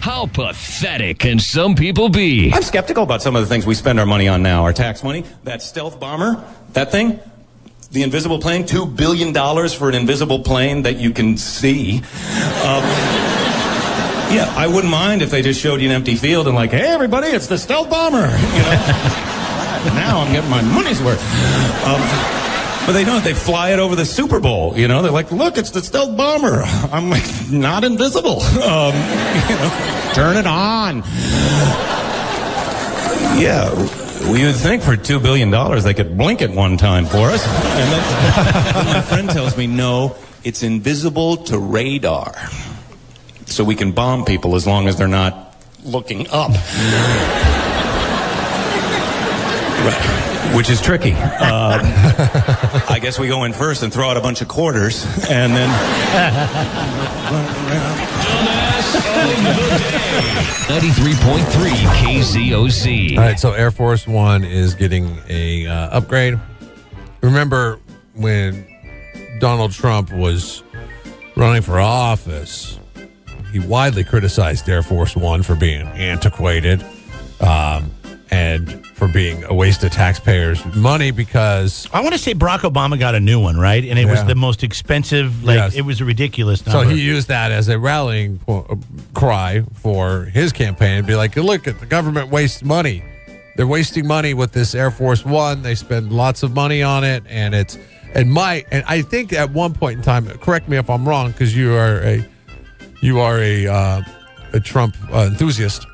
How pathetic can some people be? I'm skeptical about some of the things we spend our money on now. Our tax money, that stealth bomber, that thing, the invisible plane, two billion dollars for an invisible plane that you can see. Um, yeah, I wouldn't mind if they just showed you an empty field and like, hey everybody, it's the stealth bomber. You know. now I'm getting my money's worth. Um, but they don't. They fly it over the Super Bowl. You know, they're like, look, it's the stealth bomber. I'm like, not invisible. Um, you know, turn it on. Yeah, we would think for two billion dollars they could blink it one time for us. And then my friend tells me, no, it's invisible to radar, so we can bomb people as long as they're not looking up. Right. Which is tricky. Uh, I guess we go in first and throw out a bunch of quarters, and then. 93.3 KZOZ. All right, so Air Force One is getting a uh, upgrade. Remember when Donald Trump was running for office, he widely criticized Air Force One for being antiquated um, and for being a waste of taxpayers' money because I want to say Barack Obama got a new one, right? And it was the most expensive. Like Yes. it was a ridiculous So he used that as a rallying po- uh, cry for his campaign. Be like, look at the government wastes money. They're wasting money with this Air Force One. They spend lots of money on it, and it's and my and I think at one point in time, correct me if I'm wrong, because you are a you are a uh, a Trump uh, enthusiast.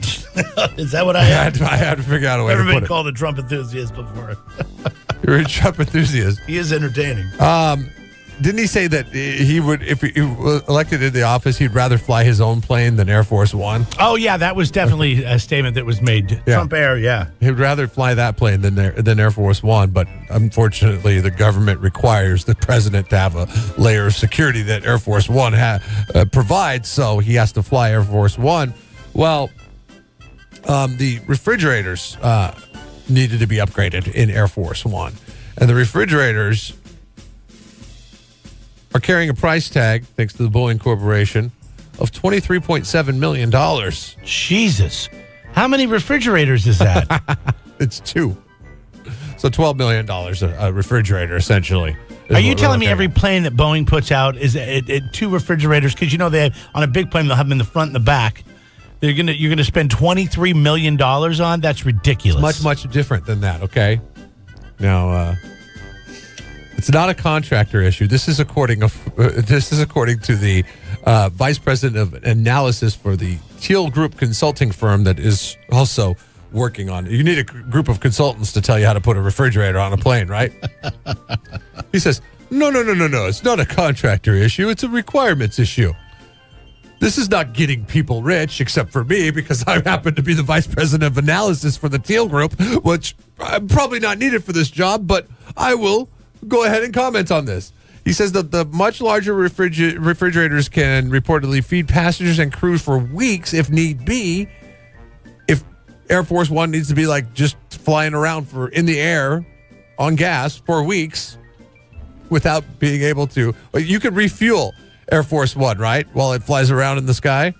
Is that what I I had? I had to figure out a way Never to been put it. called a Trump enthusiast before. You're a Trump enthusiast. He is entertaining. Didn't he say that he would, if he was elected into the office, he'd rather fly his own plane than Air Force One? oh yeah, that was definitely a statement that was made. Yeah. Trump Air, yeah. He'd rather fly that plane than Air, than Air Force One, but unfortunately, the government requires the president to have a layer of security that Air Force One ha- uh, provides, so he has to fly Air Force One. Well, um, the refrigerators uh, needed to be upgraded in Air Force One, and the refrigerators are carrying a price tag, thanks to the Boeing Corporation, of twenty three point seven million dollars. Jesus, how many refrigerators is that? It's two. So twelve million dollars a, a refrigerator, essentially. Are you telling me every plane that Boeing puts out is it, it, two refrigerators? Because you know they have, on a big plane they'll have them in the front and the back. They're gonna you're gonna spend twenty three million dollars on. That's ridiculous. much much different than that? Okay. Now, uh, it's not a contractor issue. This is according of uh, this is according to the uh, vice president of analysis for the Teal Group consulting firm that is also working on. You need a group of consultants to tell you how to put a refrigerator on a plane, right? he says, "No, no, no, no, no. It's not a contractor issue. It's a requirements issue." This is not getting people rich, except for me, because I happen to be the vice president of analysis for the Teal Group, which I'm probably not needed for this job, but I will go ahead and comment on this. He says that the much larger refrigerator- refrigerators can reportedly feed passengers and crew for weeks if need be. If Air Force One needs to be like just flying around for in the air on gas for weeks without being able to, you could refuel Air Force One, right? While it flies around in the sky.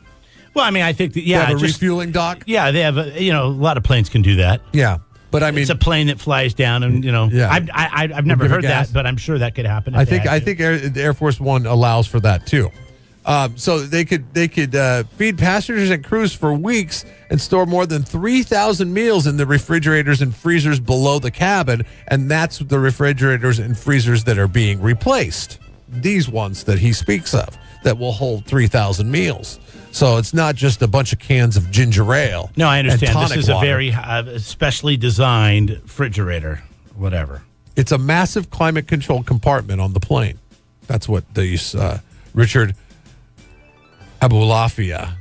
Well, I mean, I think that yeah, have a just, refueling dock. yeah, they have a, you know a lot of planes can do that. Yeah, but I mean, it's a plane that flies down, and you know, Yeah. I've, I, I, I've never heard that, but I'm sure that could happen. I think I think Air, Air Force One allows for that too. Um, so they could they could uh, feed passengers and crews for weeks and store more than three thousand meals in the refrigerators and freezers below the cabin, and that's the refrigerators and freezers that are being replaced. These ones that he speaks of that will hold three thousand meals. So it's not just a bunch of cans of ginger ale. No, I and understand. This is water. a very uh, specially designed refrigerator, whatever. It's a massive climate control compartment on the plane. That's what these uh, Richard Abulafia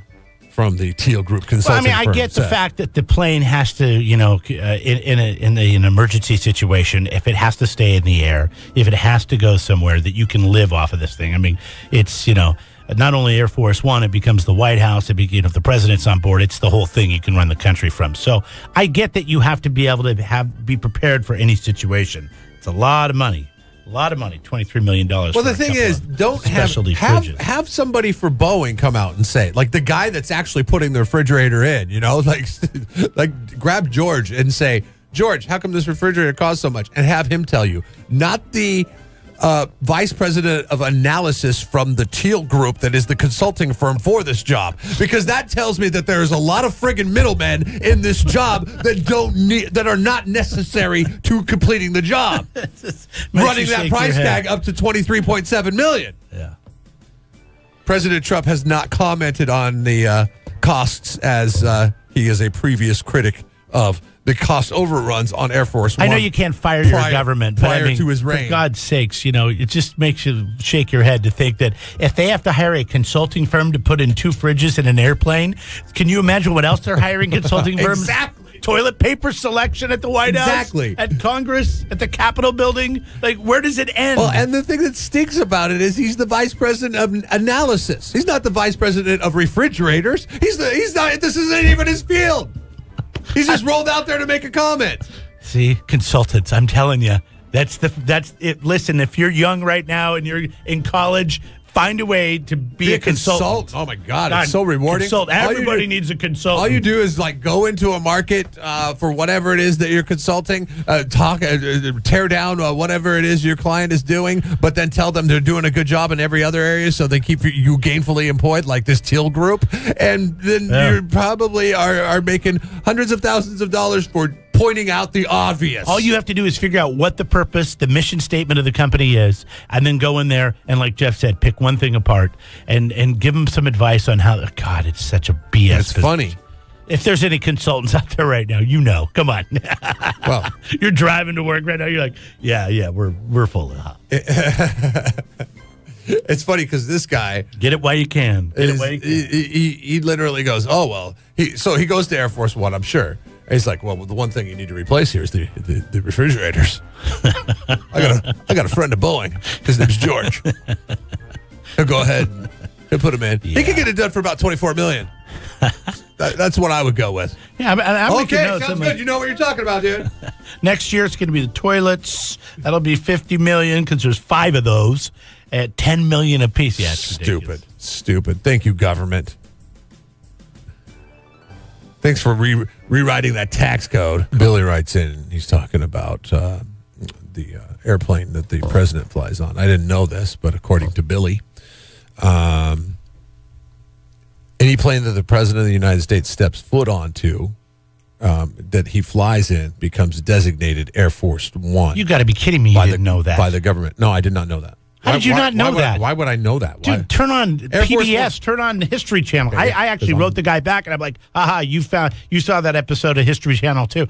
from the Teal Group consulting. Well, I mean, I get the said. fact that the plane has to, you know, uh, in in, a, in a, an emergency situation, if it has to stay in the air, if it has to go somewhere, that you can live off of this thing. I mean, it's you know, not only Air Force One, it becomes the White House. It be, you know, if the president's on board, it's the whole thing you can run the country from. So I get that you have to be able to have be prepared for any situation. It's a lot of money, a lot of money, twenty three million dollars. Well, the thing is, don't have have, fridges. have somebody for Boeing come out and say, like the guy that's actually putting the refrigerator in, you know, like like grab George and say, George, how come this refrigerator costs so much? And have him tell you, not the uh, vice president of analysis from the Teal Group that is the consulting firm for this job, because that tells me that there's a lot of friggin' middlemen in this job that don't need that are not necessary to completing the job, running that price tag up to twenty three point seven million. Yeah. President Trump has not commented on the uh, costs as uh, he is a previous critic of the cost overruns on Air Force One. I know you can't fire your government, but prior I mean, to his reign. for. God's sakes, you know, it just makes you shake your head to think that if they have to hire a consulting firm to put in two fridges in an airplane, can you imagine what else they're hiring consulting firms? Exactly. Toilet paper selection at the White Exactly. House, at Congress, at the Capitol building. Like, where does it end? Well, and the thing that stinks about it is he's the vice president of analysis. He's not the vice president of refrigerators. He's the he's not. This isn't even his field. He's just rolled out there to make a comment. See, consultants, I'm telling you, that's the that's it. Listen, if you're young right now and you're in college, find a way to be, a, consultant. Oh my God, God, it's so rewarding. Consult. Everybody do- needs a consultant. All you do is like go into a market uh, for whatever it is that you're consulting, uh, talk, uh, uh, tear down uh, whatever it is your client is doing, but then tell them they're doing a good job in every other area, so they keep you- you gainfully employed, like this Teal Group, and then Yeah. you probably are, are making hundreds of thousands of dollars for pointing out the obvious. All you have to do is figure out what the purpose, the mission statement of the company is, and then go in there and, like Jeff said, pick one thing apart and and give them some advice on how. God, it's such a BS. It's funny. If there's any consultants out there right now, you know. Come on, Well, you're driving to work right now. You're like, yeah, yeah, we're we're full of. hot. it's funny because this guy Get it while you can. Get it is, while you he, can. he, he literally goes, oh well. He so he goes to Air Force One, I'm sure. And he's like, well, the one thing you need to replace here is the the, the refrigerators. I got a I got a friend of Boeing. His name's George. He'll go ahead. and He'll put him in. He Yeah. can get it done for about 24 million. That- that's what I would go with. Yeah, I'm, I'm Okay, sounds I'm good. like, You know what you're talking about, dude. Next year it's going to be the toilets. That'll be 50 million because there's five of those at 10 million apiece. Yeah, it's ridiculous. Stupid. Stupid. Thank you, government. Thanks for re- rewriting that tax code. Billy writes in. He's talking about uh, the uh, airplane that the president flies on. I didn't know this, but according to Billy, um, any plane that the president of the United States steps foot onto um, that he flies in becomes designated Air Force One. You got to be kidding me! You by didn't the, know that. by the government. No, I did not know that. How did you not know why I- that? why would I know that? Why? Dude, turn on Air PBS. Turn on History Channel. I, I actually wrote the guy back, and I'm like, "Aha! You found you saw that episode of History Channel too."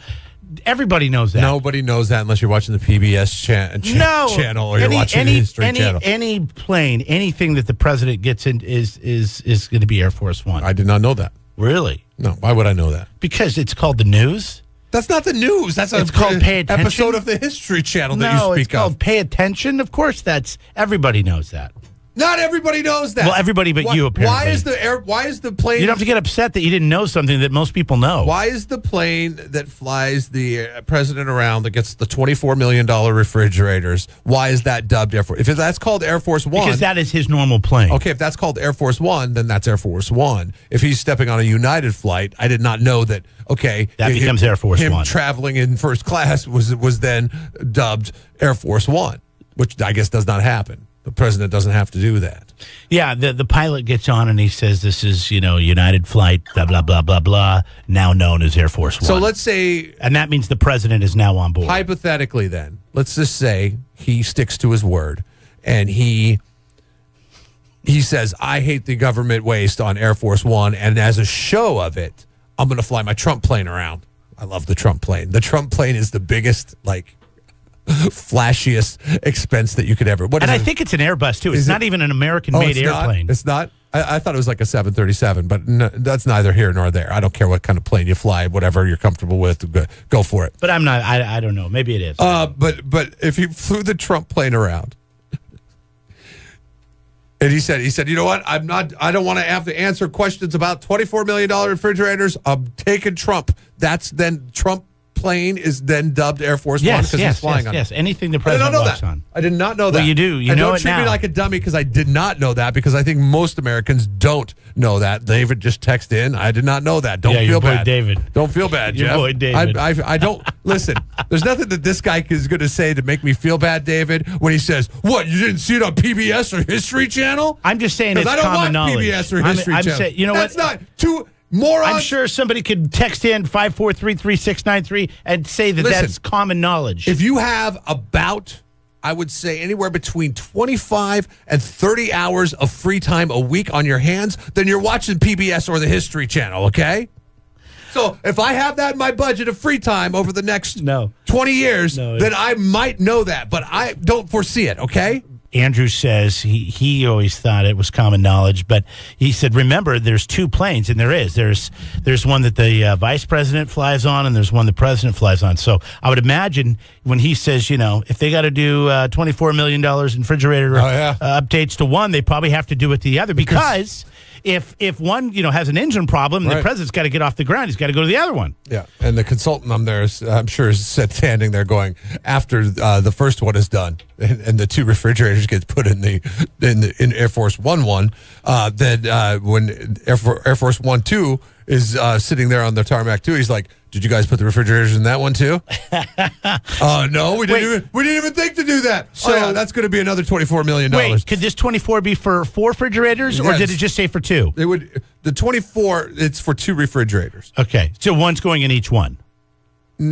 Everybody knows that. Nobody knows that unless you're watching the PBS cha- cha- no channel or you're watching any, the History any, Channel. Any plane, anything that the president gets in is is is going to be Air Force One. I did not know that. really? No, why would I know that? Because it's called the news. That's not the news. That's a It's called Pay Attention? episode of the History Channel that no, you it's speak of. called Pay Attention. Of course, that's everybody knows that. Not everybody knows that. Well, everybody but why, you, Why is the air? Why is the plane? You don't have to get upset that you didn't know something that most people know. Why is the plane that flies the uh, president around that gets the twenty-four million dollar refrigerators? Why is that dubbed Air Force? If that's called Air Force One, Because that is his normal plane. Okay, if that's called Air Force One, then that's Air Force One. If he's stepping on a United flight, I did not know that. Okay, That him- becomes Air Force him One. traveling in first class was was then dubbed Air Force One, which I guess does not happen. The president doesn't have to do that. Yeah, the the pilot gets on and he says, "This is you know United flight, blah blah blah blah blah, now known as Air Force One." So let's say and that means the president is now on board. hypothetically, then let's just say he sticks to his word and he he says, "I hate the government waste on Air Force One," and as a show of it, I'm going to fly my Trump plane around. I love the Trump plane. The Trump plane is the biggest, like, flashiest expense that you could ever. What and I it? think it's an Airbus too. It's Is it- not even an Oh, American-made not? airplane. It's not. I, I thought it was like a 737, but no, that's neither here nor there. I don't care what kind of plane you fly, whatever you're comfortable with, go, go for it. but I'm not. I, I don't know. Maybe it is. Uh, but but if he flew the Trump plane around, and he said he said, you know what? I'm not. I don't want to have to answer questions about 24 million dollar refrigerators. I'm taking Trump. That's then Trump plane is then dubbed Air Force One Yes, because yes, he's flying yes, on. yes. Anything the I did not president walks that. on. I did not know that. you do. You know don't it treat me now. like a dummy because I did not know that because I think most Americans don't know that. David just text in. I did not know that. Don't Yeah, feel bad, David. Don't feel bad, Your Jeff. boy David. I, I, I don't listen. There's nothing that this guy is going to say to make me feel bad, David. When he says, "What you didn't see it on PBS or History Channel?" I'm just saying because it's I don't watch knowledge. PBS or I'm- History I'm Channel. saying- you know That's what? not two morons. I'm sure somebody could text in five four three three six nine three and say that Listen, that's common knowledge. If you have about, I would say anywhere between 25 and 30 hours of free time a week on your hands, then you're watching PBS or the History Channel, okay? So if I have that in my budget of free time over the next No. 20 years, No, then I might know that, but I don't foresee it, okay? Andrew says he, he always thought it was common knowledge, but he said, remember, there's two planes, and there is. There's there's one that the uh, vice president flies on, and there's one the president flies on. So I would imagine when he says, you know, if they got to do uh, $24 million in refrigerator Oh, yeah. uh, updates to one, they probably have to do it to the other because. If if one you know has an engine problem, the president's got to get off the ground. He's got to go to the other one. Yeah, and the consultant I'm there, is, I'm sure, is standing there going, after uh, the first one is done, and, and the two refrigerators get put in the in the, in Air Force One one, uh, then uh, when Air, For- Air Force One two is uh, sitting there on the tarmac too, he's like, "Did you guys put the refrigerators in that one too?" uh, no, we didn't. Wait. Even, we didn't even think to do that. So So- that's going to be another twenty four million dollars. Wait, could this twenty four be for four refrigerators, or Yes. did it just say for two? It would the twenty four. It's for two refrigerators. Okay, so one's going in each one,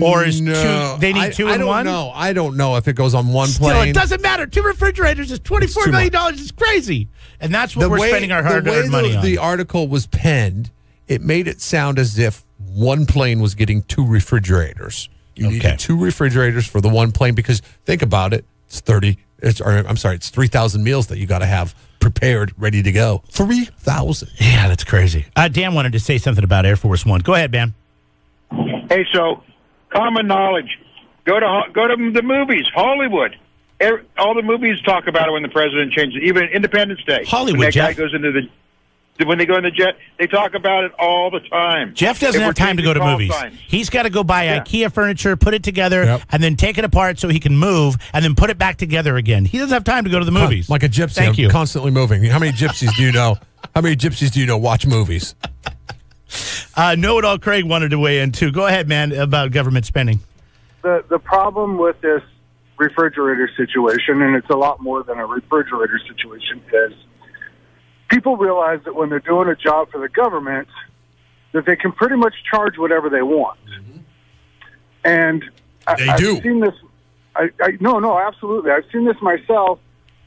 or is No, two? They need I, two I in don't one. know. I don't know if it goes on one Still, plane. it doesn't matter. Two refrigerators is twenty four too million dollars. Is crazy, and that's what we're spending our hard the way earned money the, on. the article was penned, it made it sound as if one plane was getting two refrigerators. You Okay. needed two refrigerators for the one plane because think about it, it's thirty. It's or I'm sorry, it's three thousand meals that you got to have prepared, ready to go. Three thousand. yeah, that's crazy. Uh, Dan wanted to say something about Air Force One. Go ahead, Dan. Hey, so common knowledge. Go to go to the movies, Hollywood. All the movies talk about it when the president changes. Even Independence Day, Hollywood, when that guy goes into the when they go in the jet, they talk about it all the time. Jeff doesn't have time to go to movies. signs. He's got to go buy Yeah. IKEA furniture, put it together, Yep. and then take it apart so he can move, and then put it back together again. He doesn't have time to go to the movies. Like a gypsy. Thank I'm you. Constantly moving. How many gypsies do you know? How many gypsies do you know watch movies? Uh, know it all. Craig wanted to weigh in too. Go ahead, man, about government spending. the the problem with this refrigerator situation, and it's a lot more than a refrigerator situation, is people realize that when they're doing a job for the government, that they can pretty much charge whatever they want. Mm-hmm. And I, They I've do. seen this. I, I no, no, absolutely. I've seen this myself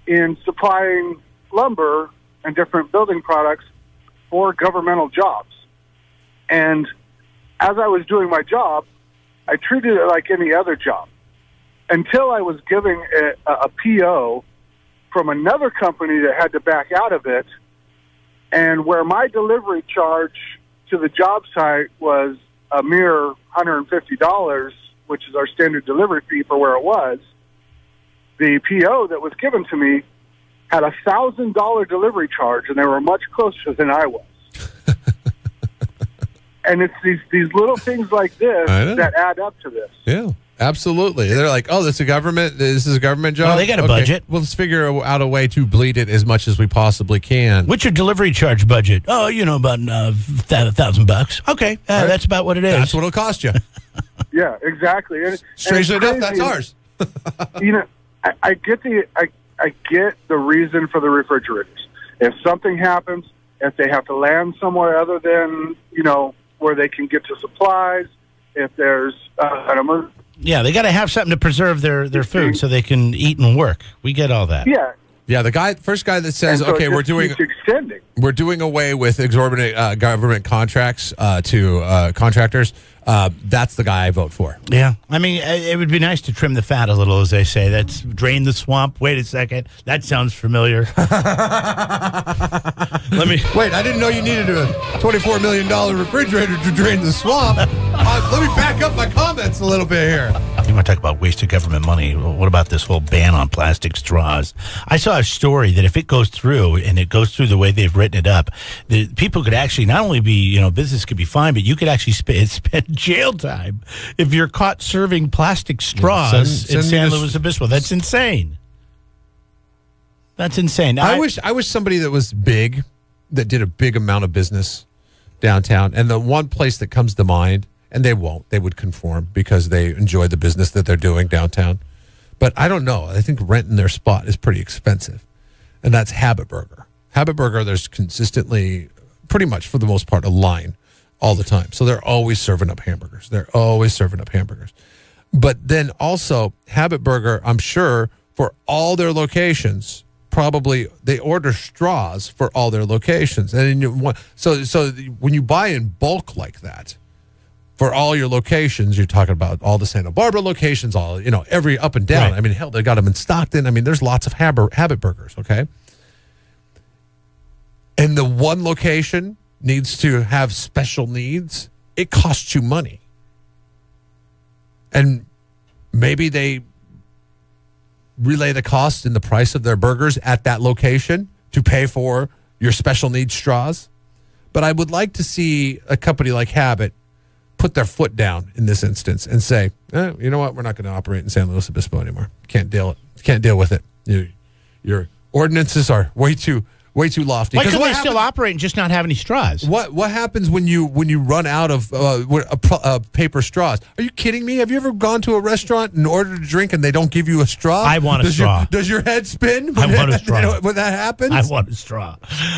in supplying lumber and different building products for governmental jobs. And as I was doing my job, I treated it like any other job until I was giving a, a PO from another company that had to back out of it, and where my delivery charge to the job site was a mere $150, which is our standard delivery fee for where it was. The PO that was given to me had a thousand dollar delivery charge, and they were much closer than I was. and it's these these little things like this that add up to this. Yeah, absolutely. They're like, oh, this is a government. This is a government job. Well, they got a Okay, budget. Well, let's figure out a way to bleed it as much as we possibly can. What's your delivery charge budget? Oh, you know, about uh, a thousand bucks. Okay, uh, that's about what it is. That's what it'll cost you. Yeah, exactly. And, Strangely and enough, it's that's ours. You know, I, I get the I, I get the reason for the refrigerators. If something happens, if they have to land somewhere other than you know where they can get to supplies, if there's uh, an emergency, yeah, they got to have something to preserve their, their food mm-hmm. so they can eat and work. We get all that. yeah. Yeah, the guy, first guy that says, so okay, just we're doing extending. we're doing away with exorbitant uh, government contracts uh, to uh, contractors. Uh, that's the guy I vote for. Yeah, I mean, uh, it would be nice to trim the fat a little, as they say. That's drain the swamp. Wait a second, that sounds familiar. Let me. Wait, I didn't know you needed a $24 million refrigerator to drain the swamp. Uh, let me back up my comments a little bit here. You want to talk about wasted government money? What about this whole ban on plastic straws? I saw a story that if it goes through and it goes through the way they've written it up, the people could actually not only be, you know, business could be fine, but you could actually spend, spend jail time if you're caught serving plastic straws send- in send me San Luis Obispo. That's insane. That's insane. I, wish I wish somebody that was big, that did a big amount of business downtown, and the one place that comes to mind, and they won't, they would conform because they enjoy the business that they're doing downtown. But I don't know. I think renting their spot is pretty expensive, and that's Habit Burger. Habit Burger, there's consistently, pretty much for the most part, a line all the time. So they're always serving up hamburgers. They're always serving up hamburgers. But then also Habit Burger, I'm sure for all their locations, probably they order straws for all their locations, and you so so when you buy in bulk like that for all your locations, you're talking about all the Santa Barbara locations, all you know, every up and down. Right. I mean, hell, they got them in Stockton. I mean, there's lots of Habit, Habit Burgers. Okay, and the one location needs to have special needs. It costs you money and maybe they relay the cost in the price of their burgers at that location to pay for your special needs straws. But I would like to see a company like Habit put their foot down in this instance and say, eh, you know what, we're not going to operate in San Luis Obispo anymore. Can't deal it. Can't deal with it. You, your ordinances are way too way too lofty. Why couldn't what still operate and just not have any straws? what what happens when you when you run out of uh, uh, pro- uh, paper straws? Are you kidding me? Have you ever gone to a restaurant and ordered a drink and they don't give you a straw? I want a does straw. Your, does your head spin? I when want a that- straw. when that happens? I want a straw.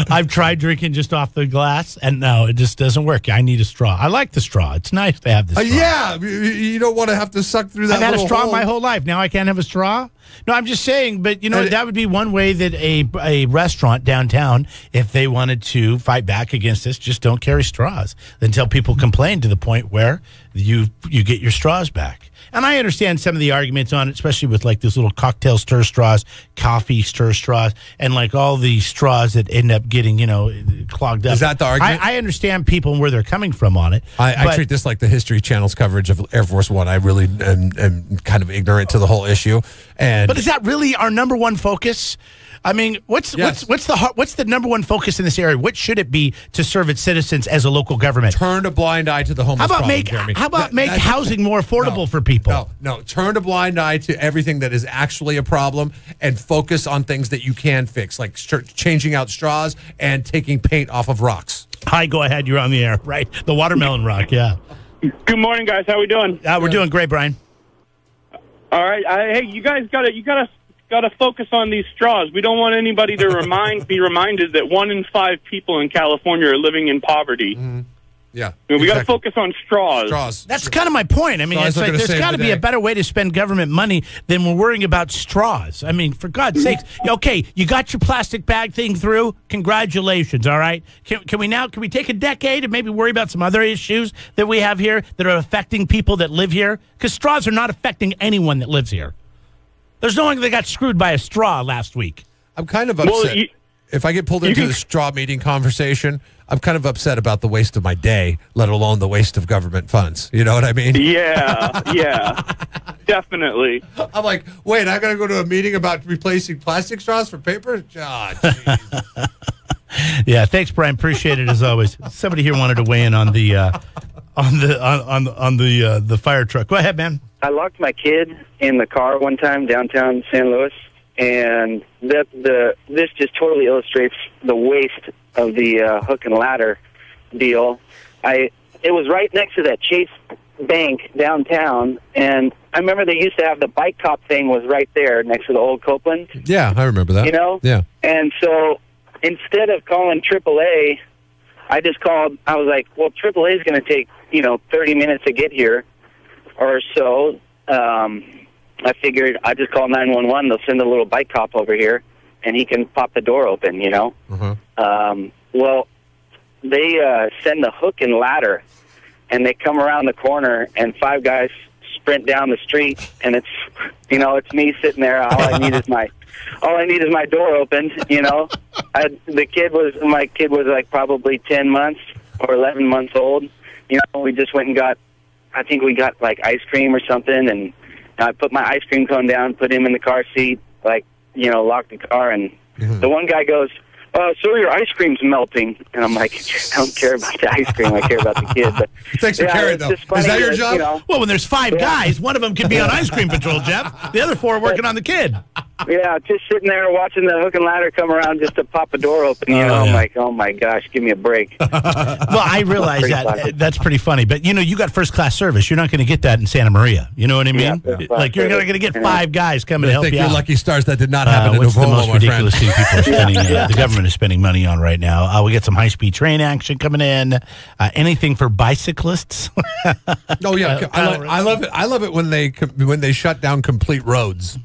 I've tried drinking just off the glass, and no, it just doesn't work. I need a straw. I like the straw. It's nice to have the Uh, straw. yeah, you, you don't want to have to suck through that. I've had a straw hole. my whole life. Now I can't have a straw. No, I'm just saying. But you know, that would be one way that a a restaurant downtown, if they wanted to fight back against this, just don't carry straws until people complain to the point where you you get your straws back. And I understand some of the arguments on it, especially with like those little cocktail stir straws, coffee stir straws, and like all the straws that end up getting you know clogged up. Is that the argument? I, I understand people and where they're coming from on it. I, I treat this like the History Channel's coverage of Air Force One. I really am, am kind of ignorant to the whole issue, and But is that really our number one focus? I mean, what's Yes. what's what's the what's the number one focus in this area? What should it be to serve its citizens as a local government? turn a blind eye to the homeless How about problem, make Jeremy. how about That- make housing more affordable No, for people? No, no. Turn a blind eye to everything that is actually a problem and focus on things that you can fix, like st- changing out straws and taking paint off of rocks. Hi, go ahead. You're on the air, right? The watermelon rock. Yeah, Good morning, guys. How we doing? uh, we're doing great, Brian. All right. I, hey, you guys got to you got to got to focus on these straws. We don't want anybody to remind be reminded that one in five people in California are living in poverty. Mm-hmm. Yeah. I mean, we got to focus on straws. straws. That's kind of my point. I mean, Straws it's like gonna there's save got to the be a better way to spend government money than we're worrying about straws. I mean, for God's mm-hmm. sakes. Okay, you got your plastic bag thing through. Congratulations. All right. Can, can we now? Can we take a decade and maybe worry about some other issues that we have here that are affecting people that live here? Because straws are not affecting anyone that lives here. There's no one that got screwed by a straw last week. I'm kind of Well, upset. you- if I get pulled into can- the straw meeting conversation, I'm kind of upset about the waste of my day, let alone the waste of government funds. You know what I mean? Yeah, yeah, definitely. I'm like, wait, I got to go to a meeting about replacing plastic straws for paper? God, jeez. Yeah, thanks, Brian. Appreciate it as always. Somebody here wanted to weigh in on the uh, on the on on, on the uh, the fire truck. Go ahead, man. I locked my kid in the car one time downtown San Luis, and that the this just totally illustrates the waste of the uh, hook and ladder deal. I it was right next to that Chase Bank downtown, and I remember they used to have the bike cop thing was right there next to the old Copeland. yeah, I remember that. You know? Yeah. And so instead of calling AAA, I just called. I was like, "Well, AAA is going to take you know 30 minutes to get here, or so." Um, I figured I just call 911. They'll send a little bike cop over here, and he can pop the door open. You know. Uh-huh. Um, well, they uh, send the hook and ladder, and they come around the corner, and five guys sprint down the street, and it's you know it's me sitting there. All I need is my all I need is my door open. You know, I, the kid was my kid was like probably ten months or eleven months old. You know, we just went and got. I think we got like ice cream or something, and I put my ice cream cone down, put him in the car seat, like you know, locked the car, and the one guy goes, uh, "So your ice cream's melting," and I'm like, "I don't care about the ice cream. I care about the kid." But Thanks for yeah, caring, though. Is that your You job? know, Well, when there's five Yeah. guys, one of them can be on ice cream patrol, Jeff. The other four are working on the kid. yeah, just sitting there watching the hook and ladder come around just to pop a door open. You Oh, know, I'm yeah. like, "Oh my gosh, give me a break." Well, I realize that funny. that's pretty funny, but you know, you got first class service. You're not going to get that in Santa Maria. You know what I mean? Yeah, like you're going to get five guys coming to I help think you you're out. lucky stars that did not Uh, happen in what's the most ridiculous thing people are spending? uh, the government is spending money on right now. Uh, we get some high speed train action coming in. Uh, anything for bicyclists? Oh yeah, Uh, I, lo- I love it. I love it when they when they shut down complete roads,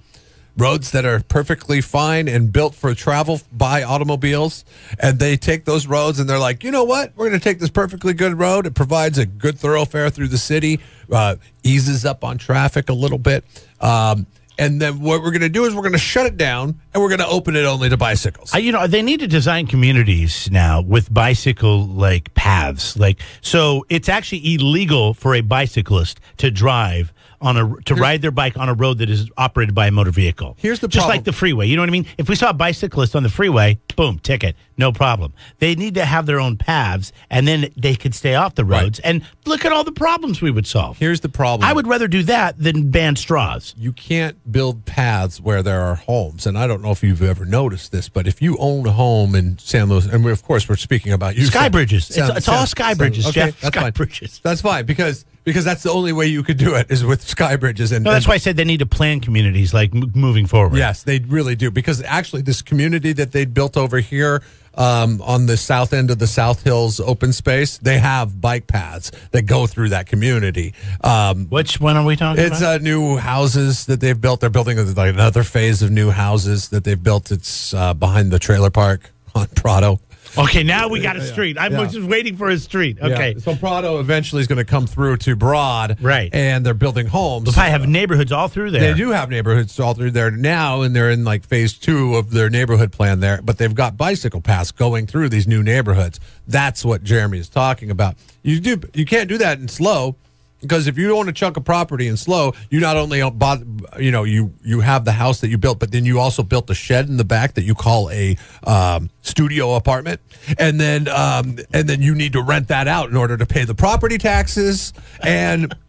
roads that are perfectly fine and built for travel by automobiles, and they take those roads and they're like, you know what, we're going to take this perfectly good road. It provides a good thoroughfare through the city, uh, eases up on traffic a little bit. Um, and then what we're going to do is we're going to shut it down and we're going to open it only to bicycles. Uh, you know, they need to design communities now with bicycle like paths. Like, so it's actually illegal for a bicyclist to drive on a to ride their bike on a road that is operated by a motor vehicle. Here's the just problem. like the freeway. You know what I mean? If we saw a bicyclist on the freeway, boom, ticket, no problem. They need to have their own paths, and then they could stay off the Right. roads. And look at all the problems we would solve. Here's the problem. I would rather do that than ban straws. you can't build paths where there are homes. And I don't know if you've ever noticed this, but if you own a home in San Luis, and we, of course we're speaking about you, Sky San- bridges. San- It's- it's all San- sky San- bridges, okay, Jeff. That's Sky fine. bridges. That's fine because because that's the only way you could do it is with sky bridges. And No, that's and- why I said they need to plan communities like m- moving forward. Yes, they really do because actually this community that they built over here. Um, on the south end of the South Hills open space, they have bike paths that go through that community. Um, Which one are we talking It's about? uh, new houses that they've built. They're building like another phase of new houses that they've built. It's uh, behind the trailer park on Prado. Okay, now we got a street. I'm Yeah. just waiting for a street. Okay. So Prado eventually is going to come through to Broad. Right. And they're building homes. They'll probably have neighborhoods all through there. They do have neighborhoods all through there now, and they're in like phase two of their neighborhood plan there. But they've got bicycle paths going through these new neighborhoods. That's what Jeremy is talking about. You do you can't do that in SLO because if you own a chunk of property in SLO, you not only bought, you know you you have the house that you built, but then you also built a shed in the back that you call a um, studio apartment, and then um, and then you need to rent that out in order to pay the property taxes and.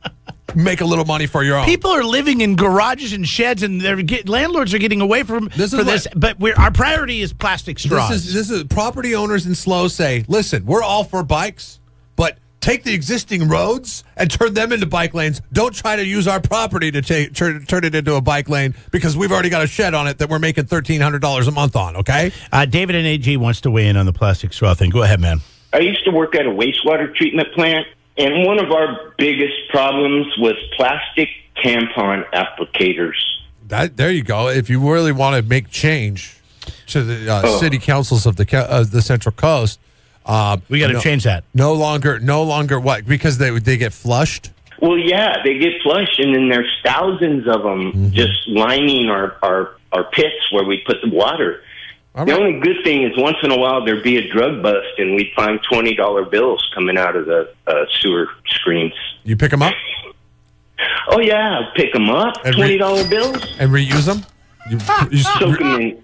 Make a little money for your own. People are living in garages and sheds, and they're get, landlords are getting away from This is for this. what- But we're, our priority is plastic straws. This is this is property owners in SLO say, listen, we're all for bikes, but take the existing roads and turn them into bike lanes. Don't try to use our property to ta- turn turn it into a bike lane because we've already got a shed on it that we're making thirteen hundred dollars a month on. Okay, uh, David and AG wants to weigh in on the plastic straw thing. Go ahead, man. I used to work at a wastewater treatment plant, and one of our biggest problems was plastic tampon applicators. that there you go. If you really want to make change to the uh, Oh. city councils of the uh, the Central Coast, uh, We got to no- change that. No longer, no longer what because they they get flushed. Well, yeah, they get flushed, and then there's thousands of them just lining our, our, our pits where we put the water. All The right. only good thing is once in a while there'd be a drug bust, and we'd find $20 bills coming out of the uh, sewer screens. You pick them up Oh, yeah, pick them up, And $20 bills. and reuse them. You, you, soak 'em in.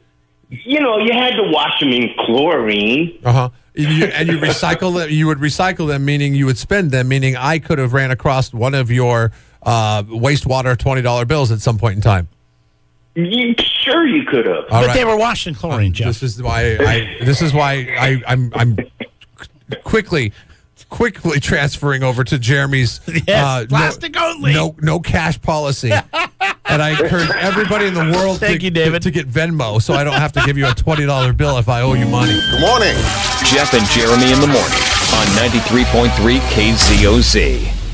You know, you had to wash them in chlorine. Uh huh. You, and you recycle them. You would recycle them, meaning you would spend them. Meaning I could have ran across one of your uh, wastewater twenty dollar bills at some point in time. You, sure, you could have. All but right. they were washed in chlorine, Jeff. This is why I. This is why I. I'm. I'm quickly, quickly transferring over to Jeremy's. uh, Yes, no- plastic only. No, no cash policy. and I encourage everybody in the world. Thank to, you, David. To, to get Venmo, so I don't have to give you a twenty dollar bill if I owe you money. Good morning. Jeff and Jeremy in the morning on 93.3 KZOZ.